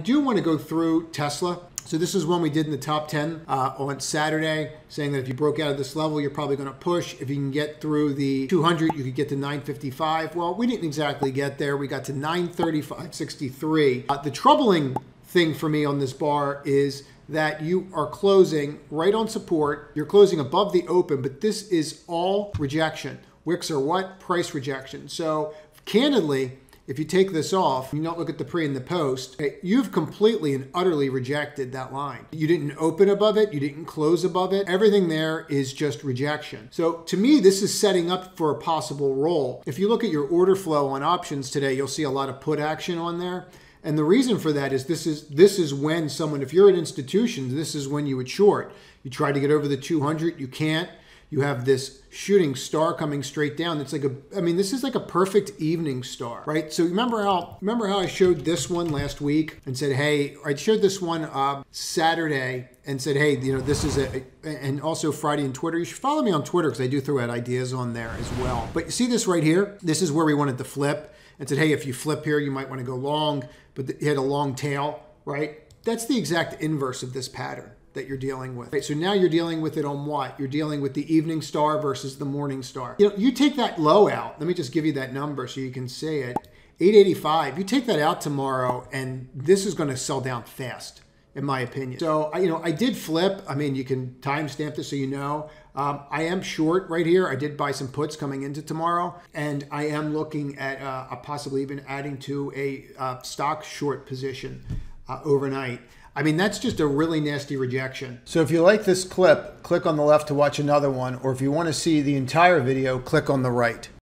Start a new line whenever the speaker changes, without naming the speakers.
I do want to go through Tesla. So this is one we did in the top 10 uh, on Saturday, saying that if you broke out of this level, you're probably going to push. If you can get through the 200, you could get to 955. Well, we didn't exactly get there. We got to 935.63. Uh, the troubling thing for me on this bar is that you are closing right on support. You're closing above the open, but this is all rejection. Wicks are what? Price rejection. So candidly, if you take this off, you don't look at the pre and the post, eh, you've completely and utterly rejected that line. You didn't open above it, you didn't close above it. Everything there is just rejection. So to me, this is setting up for a possible roll. If you look at your order flow on options today, you'll see a lot of put action on there. And the reason for that is this is this is when someone, if you're an institution, this is when you would short. You try to get over the 200, you can't you have this shooting star coming straight down. It's like a, I mean, this is like a perfect evening star, right? So remember how, remember how I showed this one last week and said, hey, I showed this one uh, Saturday and said, hey, you know, this is a, and also Friday in Twitter. You should follow me on Twitter because I do throw out ideas on there as well. But you see this right here? This is where we wanted to flip and said, hey, if you flip here, you might want to go long, but it had a long tail, right? That's the exact inverse of this pattern that you're dealing with. Right, so now you're dealing with it on what? You're dealing with the evening star versus the morning star. You know, you take that low out. Let me just give you that number so you can see it. 885. You take that out tomorrow, and this is going to sell down fast, in my opinion. So, you know, I did flip. I mean, you can timestamp this so you know. Um, I am short right here. I did buy some puts coming into tomorrow, and I am looking at uh, possibly even adding to a uh, stock short position uh, overnight. I mean, that's just a really nasty rejection. So if you like this clip, click on the left to watch another one, or if you want to see the entire video, click on the right.